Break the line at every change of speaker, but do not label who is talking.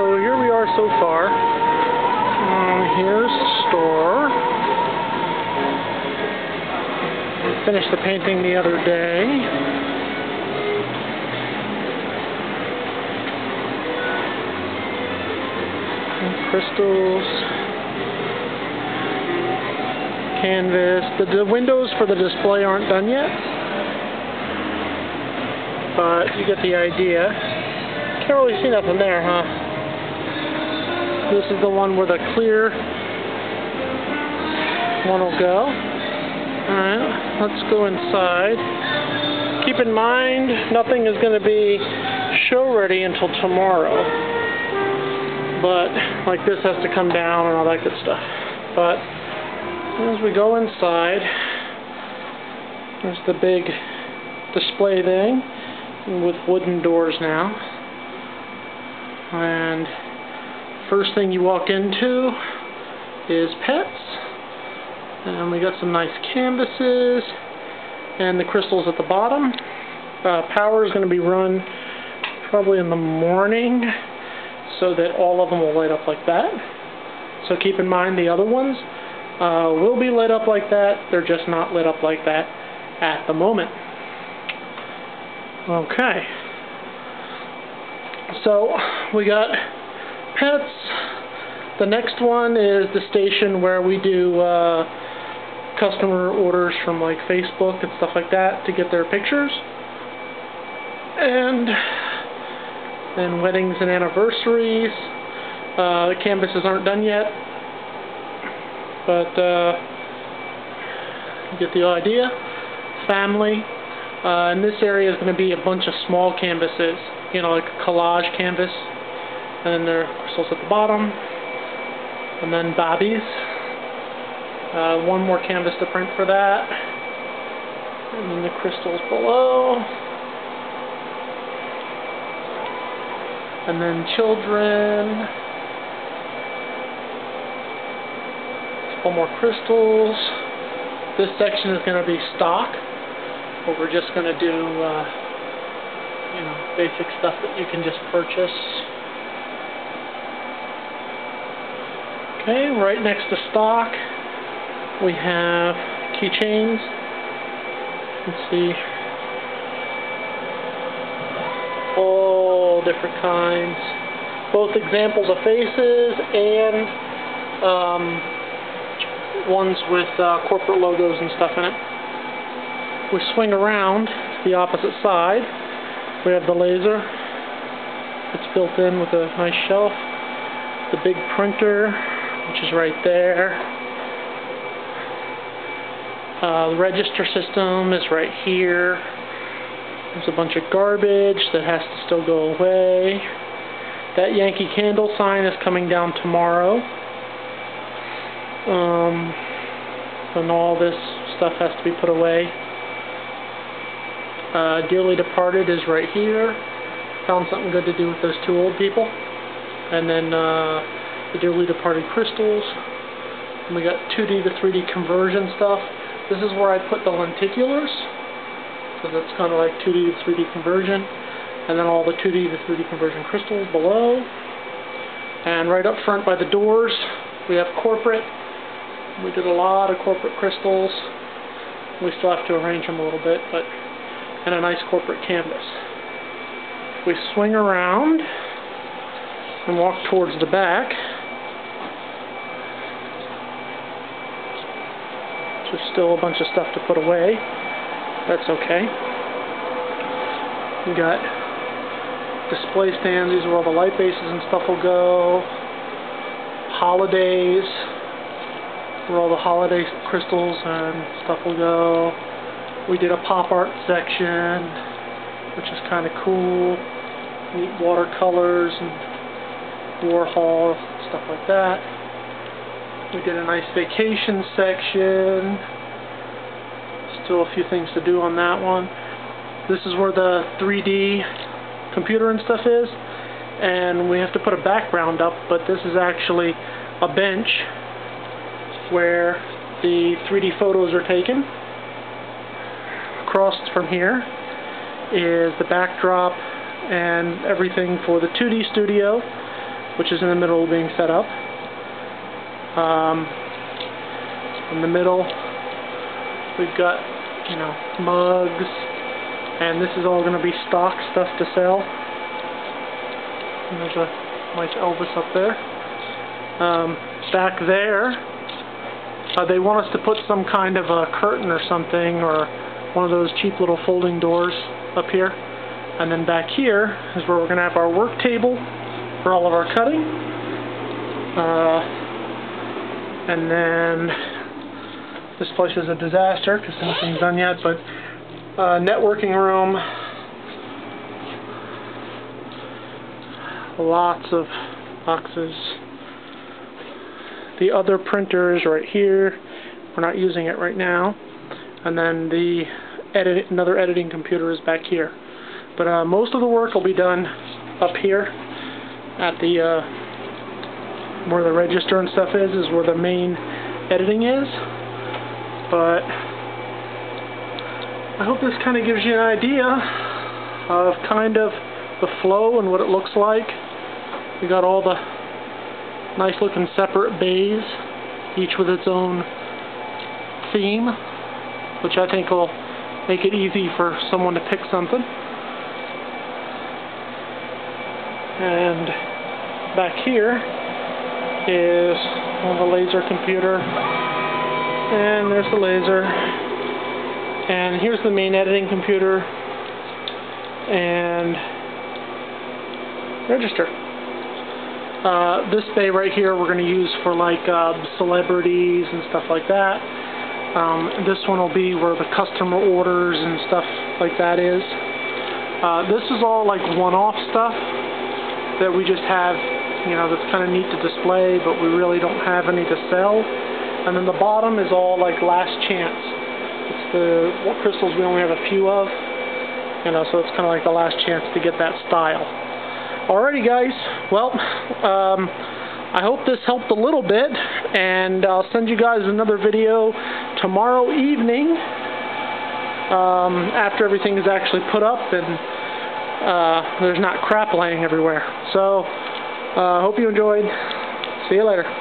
so here we are so far. Um, here's the store. Finished the painting the other day. And crystals, canvas. The, the windows for the display aren't done yet, but you get the idea. Can't really see nothing there, huh? This is the one where the clear one will go. Alright, let's go inside. Keep in mind, nothing is going to be show ready until tomorrow. But, like this has to come down and all that good stuff. But, as we go inside, there's the big display thing with wooden doors now. And first thing you walk into is pets. And we got some nice canvases and the crystals at the bottom. Uh, power is going to be run probably in the morning so that all of them will light up like that. So keep in mind the other ones uh, will be lit up like that. They're just not lit up like that at the moment. Okay. So we got pets. The next one is the station where we do uh, customer orders from like Facebook and stuff like that to get their pictures. And then weddings and anniversaries. Uh, the canvases aren't done yet, but uh, you get the idea. Family. Uh, and this area is going to be a bunch of small canvases you know, like a collage canvas. And then there are crystals at the bottom. And then bobbies. Uh, one more canvas to print for that. And then the crystals below. And then children. A couple more crystals. This section is going to be stock. But we're just going to do uh, you know, basic stuff that you can just purchase. Okay, right next to stock, we have keychains. Let's see. All different kinds. Both examples of faces and um, ones with uh, corporate logos and stuff in it. We swing around to the opposite side we have the laser. It's built in with a nice shelf. The big printer, which is right there. Uh, the register system is right here. There's a bunch of garbage that has to still go away. That Yankee Candle sign is coming down tomorrow. Um, and all this stuff has to be put away. Uh, Dearly Departed is right here. Found something good to do with those two old people. And then uh, the Dearly Departed crystals. And we got 2D to 3D conversion stuff. This is where I put the lenticulars. So that's kind of like 2D to 3D conversion. And then all the 2D to 3D conversion crystals below. And right up front by the doors, we have corporate. We did a lot of corporate crystals. We still have to arrange them a little bit, but and a nice corporate canvas. We swing around and walk towards the back. There's still a bunch of stuff to put away. That's okay. We got display stands. These are where all the light bases and stuff will go. Holidays, where all the holiday crystals and stuff will go. We did a pop art section, which is kind of cool. Neat watercolors and Warhol, stuff like that. We did a nice vacation section. Still a few things to do on that one. This is where the 3D computer and stuff is. And we have to put a background up, but this is actually a bench where the 3D photos are taken across from here is the backdrop and everything for the 2D studio which is in the middle of being set up. Um, in the middle, we've got, you know, mugs, and this is all going to be stock stuff to sell. And there's a nice Elvis up there. Um, back there, uh, they want us to put some kind of a curtain or something, or one of those cheap little folding doors up here. And then back here is where we're going to have our work table for all of our cutting. Uh, and then this place is a disaster because nothing's done yet, but uh, networking room. Lots of boxes. The other printer is right here. We're not using it right now. And then the edit another editing computer is back here. But uh, most of the work will be done up here at the uh, where the register and stuff is, is where the main editing is. But I hope this kind of gives you an idea of kind of the flow and what it looks like. We got all the nice looking separate bays, each with its own theme, which I think will make it easy for someone to pick something. And back here is on the laser computer. And there's the laser. And here's the main editing computer. And register. Uh, this bay right here we're going to use for like uh, celebrities and stuff like that. Um, this one will be where the customer orders and stuff like that is. Uh, this is all like one-off stuff that we just have, you know, that's kind of neat to display, but we really don't have any to sell. And then the bottom is all like last chance. It's the what crystals we only have a few of, you know, so it's kind of like the last chance to get that style. Alrighty guys, well, um, I hope this helped a little bit, and I'll send you guys another video tomorrow evening um, after everything is actually put up and uh, there's not crap laying everywhere. So, uh, hope you enjoyed. See you later.